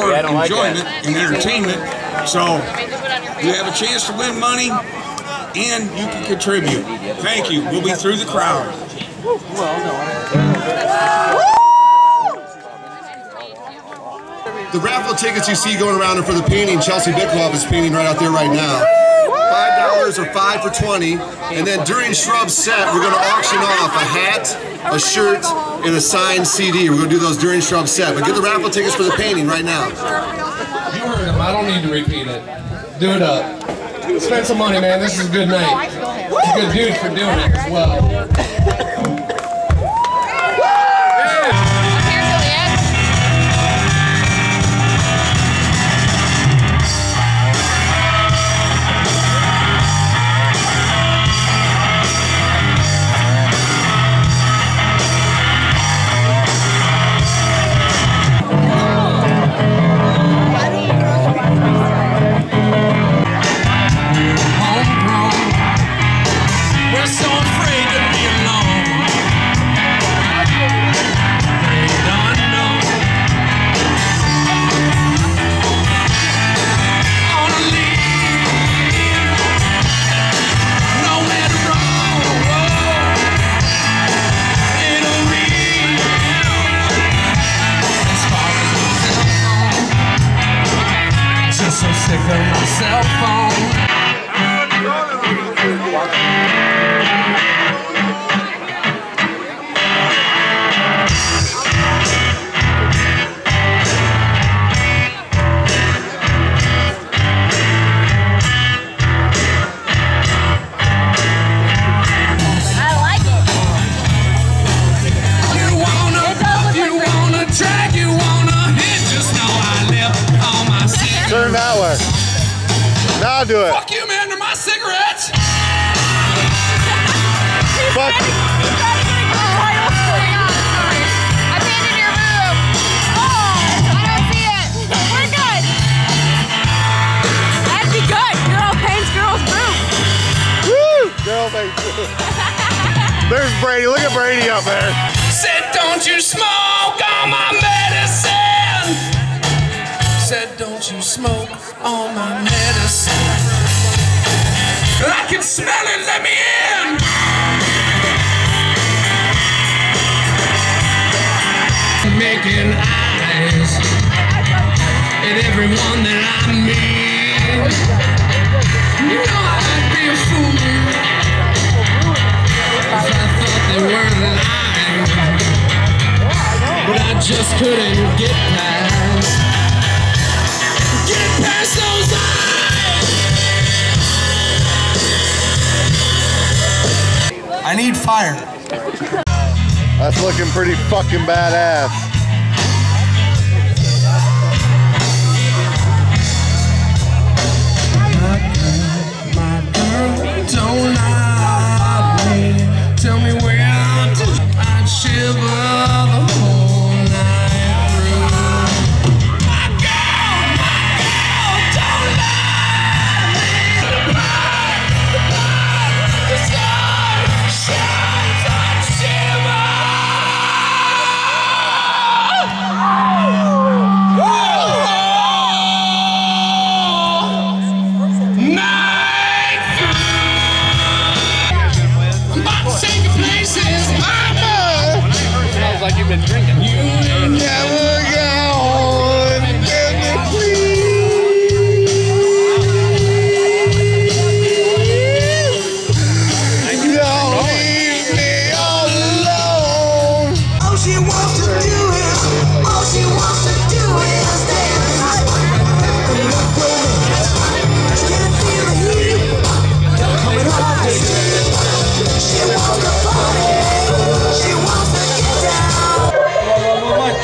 enjoyment and entertainment. So you have a chance to win money and you can contribute. Thank you. We'll be through the crowd. The raffle tickets you see going around are for the painting. Chelsea Bickelhaupt is painting right out there right now. Dollars or five for twenty, and then during Shrub's set, we're going to auction off a hat, a shirt, and a signed CD. We're going to do those during Shrub's set. But get the raffle tickets for the painting right now. You heard him. I don't need to repeat it. Do it up. Spend some money, man. This is a good night. Good dude for doing it as well. Sick of my cell phone. Now do it. Fuck you, man, they're my cigarettes. Fuck. I also yeah sorry. I been your room. Oh, I don't see it. Oh my god. Happy girl. Girl pains girl's room. Woo! Girl, thank you. There's Brady. Look at Brady up there. Making eyes at everyone that I meet. You know I'd be a fool if I thought they were lying, but I just couldn't get past, get past those eyes. I need fire. That's looking pretty fucking badass.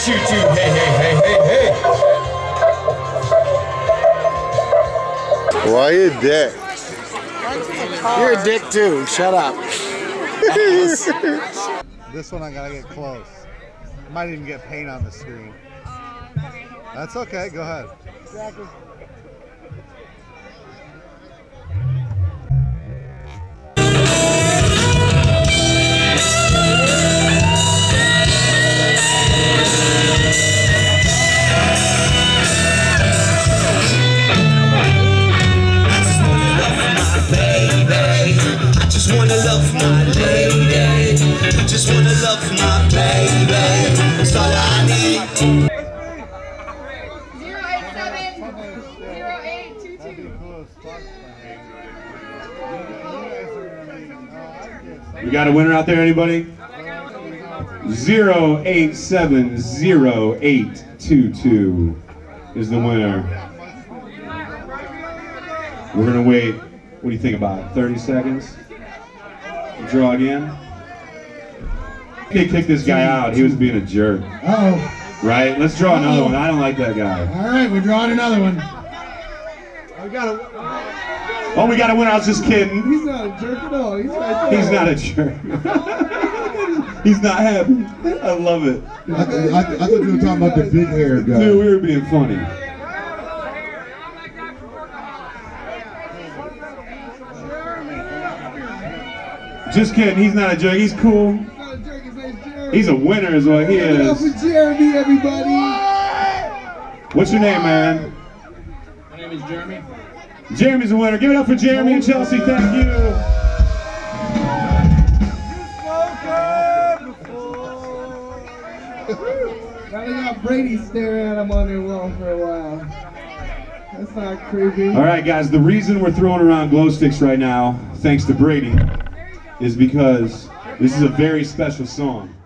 One, two, two. Hey, hey, hey, hey, hey. Why you dick? You're a dick too. Shut up. This one I gotta get close. Might even get paint on the screen. That's okay. Go ahead. love's my baby. That's all I need. Zero eight seven zero eight two two. We got a winner out there, anybody? 0870822 is the winner. We're gonna wait, what do you think about 30 seconds? Draw again? Okay, kick this guy out. He was being a jerk. Oh, Right? Let's draw oh. another one. I don't like that guy. all right, we're drawing another one. Oh, we got a winner. I was just kidding. He's not a jerk at all. He's right He's not a jerk. He's not happy. I love it. I, I, I thought you were talking about the big hair guy. Dude, we were being funny. Just kidding. He's not a jerk. He's cool. not a jerk. His name's Jeremy. He's a winner, is what he Give it up for Jeremy, everybody. What's your name, man? My name is Jeremy. Jeremy's a winner. Give it up for Jeremy and Chelsea. Thank you. Now they got Brady staring at him on their wall for a while. That's not creepy. All right, guys. The reason we're throwing around glow sticks right now, thanks to Brady, is because this is a very special song.